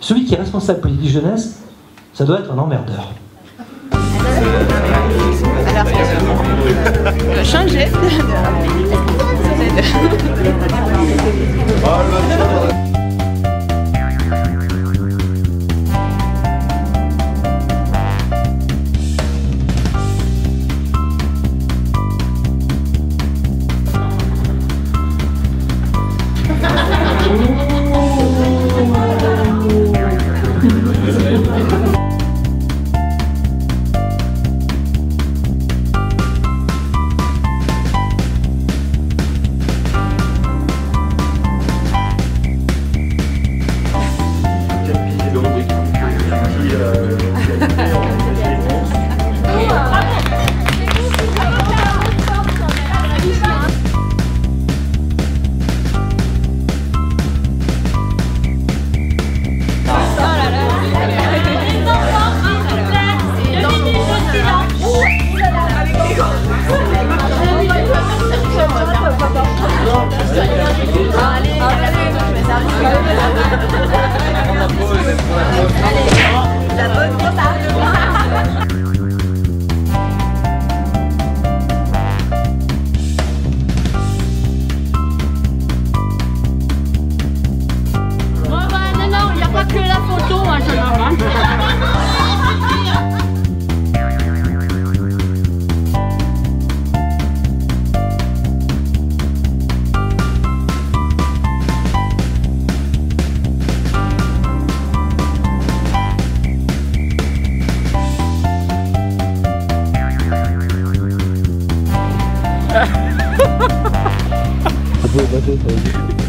celui qui est responsable politique jeunesse, ça doit être un emmerdeur. Alors, changer. 我丢投